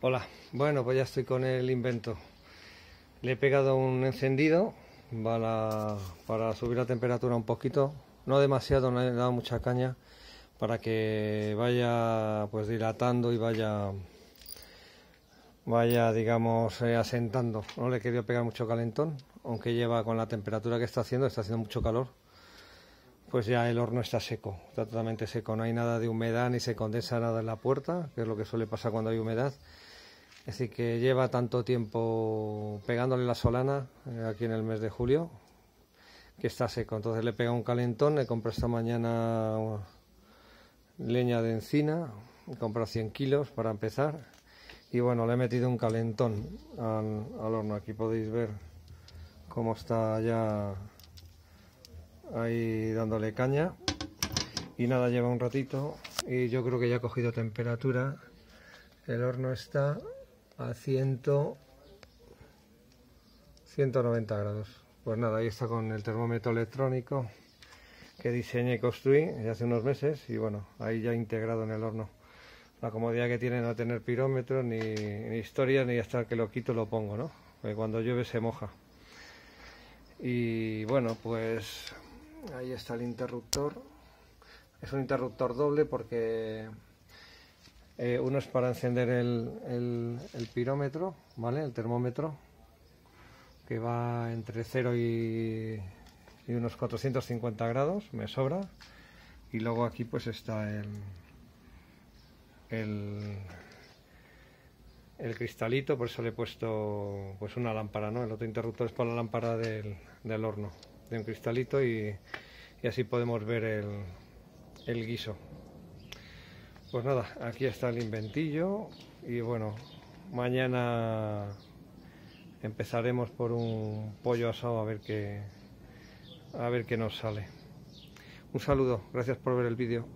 Hola, bueno pues ya estoy con el invento. Le he pegado un encendido para, subir la temperatura un poquito, no demasiado, no he dado mucha caña para que vaya pues dilatando y vaya vaya digamos eh, asentando. No le he querido pegar mucho calentón, aunque lleva con la temperatura que está haciendo, está haciendo mucho calor. Pues ya el horno está seco, está totalmente seco, no hay nada de humedad ni se condensa nada en la puerta, que es lo que suele pasar cuando hay humedad. Así que lleva tanto tiempo pegándole la solana eh, aquí en el mes de julio que está seco. Entonces le pega un calentón, le compré esta mañana leña de encina, he comprado 100 kilos para empezar y bueno, le he metido un calentón al, al horno. Aquí podéis ver cómo está ya ahí dándole caña y nada, lleva un ratito y yo creo que ya ha cogido temperatura. El horno está a 100, 190 grados. Pues nada, ahí está con el termómetro electrónico que diseñé y construí hace unos meses y bueno, ahí ya integrado en el horno. La comodidad que tiene no tener pirómetro, ni, ni historia, ni hasta que lo quito lo pongo, ¿no? Porque cuando llueve se moja. Y bueno, pues ahí está el interruptor. Es un interruptor doble porque eh, uno es para encender el, el, pirómetro, ¿vale? El termómetro, que va entre 0 y, y, unos 450 grados, me sobra. Y luego aquí pues está el, el, el cristalito, por eso le he puesto pues una lámpara, ¿no? El otro interruptor es para la lámpara del, del horno, de un cristalito y, y así podemos ver el, el guiso. Pues nada, aquí está el inventillo y bueno, mañana empezaremos por un pollo asado a ver qué a ver qué nos sale. Un saludo, gracias por ver el vídeo.